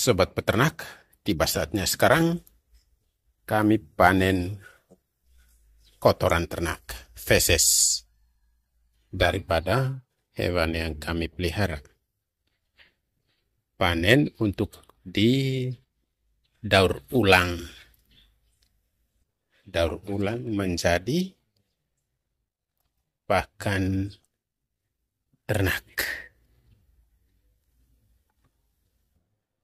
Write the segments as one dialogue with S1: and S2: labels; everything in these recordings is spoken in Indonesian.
S1: Sobat peternak, tiba saatnya sekarang kami panen kotoran ternak, feses, daripada hewan yang kami pelihara. Panen untuk didaur ulang. Daur ulang menjadi pakan ternak.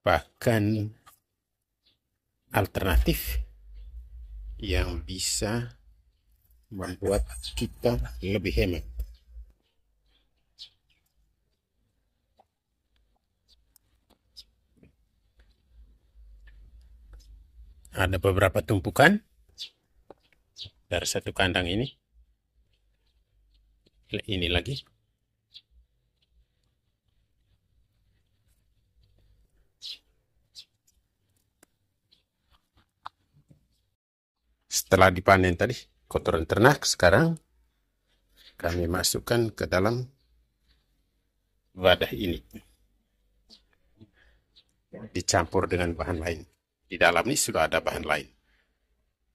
S1: Pakan alternatif yang bisa membuat kita lebih hemat. Ada beberapa tumpukan dari satu kandang ini. Ini lagi. Setelah dipanen tadi, kotoran ternak sekarang kami masukkan ke dalam wadah ini. Dicampur dengan bahan lain. Di dalam ini sudah ada bahan lain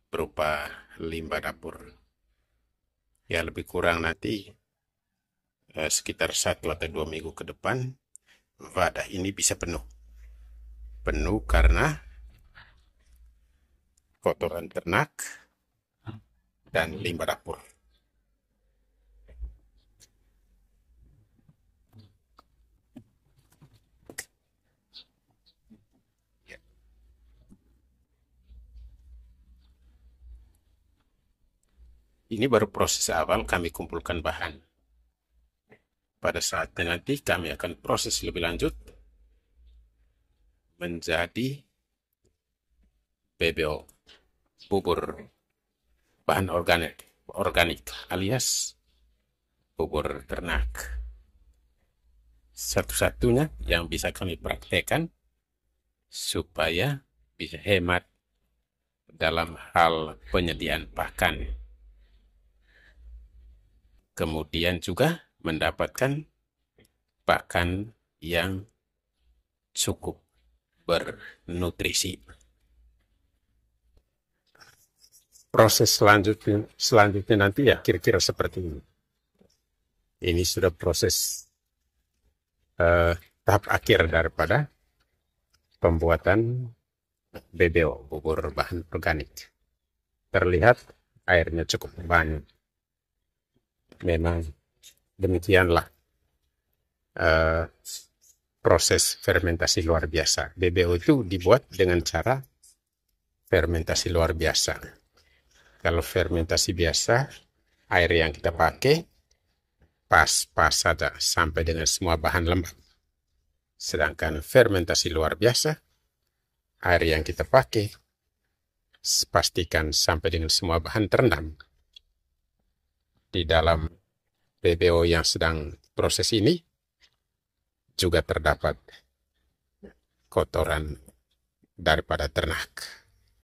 S1: berupa limbah dapur. Ya lebih kurang nanti eh, sekitar satu atau dua minggu ke depan wadah ini bisa penuh. Penuh karena kotoran ternak dan limbah dapur. Ini baru proses awal kami kumpulkan bahan. Pada saatnya nanti kami akan proses lebih lanjut menjadi BBO, bubur bahan organik, organik alias bubur ternak. Satu-satunya yang bisa kami praktekkan supaya bisa hemat dalam hal penyediaan pakan kemudian juga mendapatkan pakan yang cukup bernutrisi. Proses selanjutnya, selanjutnya nanti ya kira-kira seperti ini. Ini sudah proses uh, tahap akhir daripada pembuatan BBO, bubur bahan organik. Terlihat airnya cukup banyak memang demikianlah uh, proses fermentasi luar biasa. BBO itu dibuat dengan cara fermentasi luar biasa. Kalau fermentasi biasa, air yang kita pakai pas-pas saja sampai dengan semua bahan lembab. Sedangkan fermentasi luar biasa, air yang kita pakai pastikan sampai dengan semua bahan terendam di dalam BBO yang sedang proses ini juga terdapat kotoran daripada ternak.